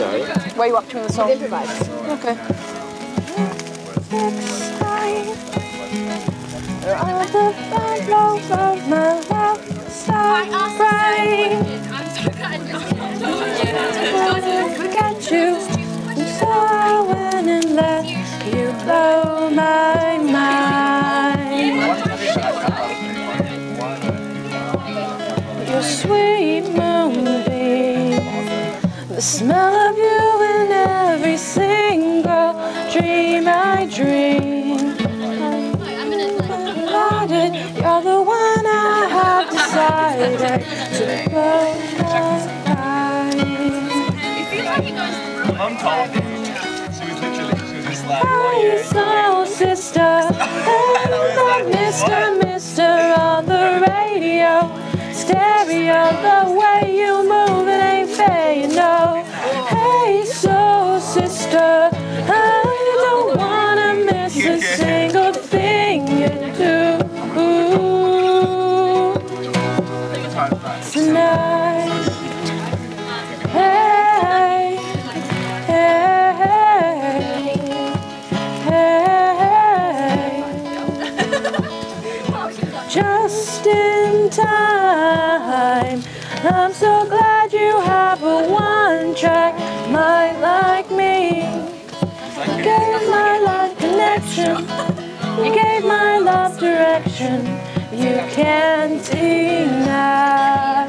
so. Why are you watching the song? Improvise. Okay. Forget you, and so I went and let you blow my mind. Your sweet moonbeam, the smell of you in every single dream I dream. Decided You're the one I have decided to. Mum told me. She was literally, she was just like, sister, hey, that Mr. Mister on the radio, stereo, the way you move fair, you know. Hey, soul sister, I don't wanna miss a single thing you do tonight. Hey, hey, hey. Just in time. I'm so glad life connection. You gave my love direction. You can't deny.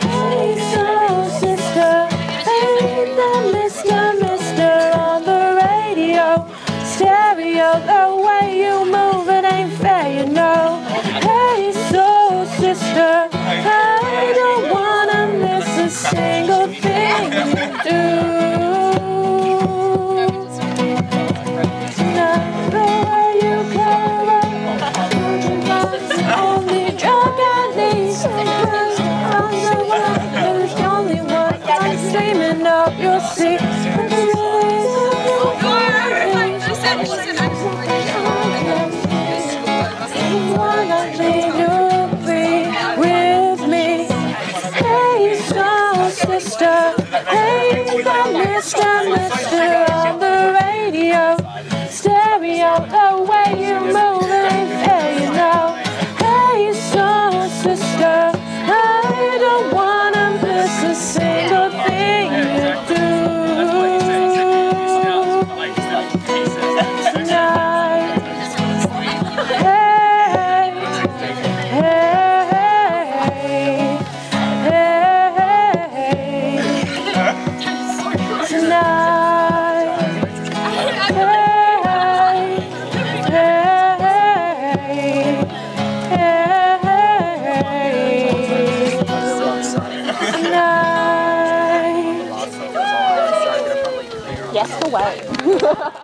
Hey, soul sister. Hey, the Mr. Mister on the radio. Stereo, the way you move it ain't fair, you know. Hey, soul sister. I Mr. Mister on the radio. Stereo, the way you move Yes, away.